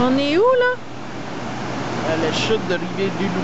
On est où là? À la chute de Rivière-du-Loup.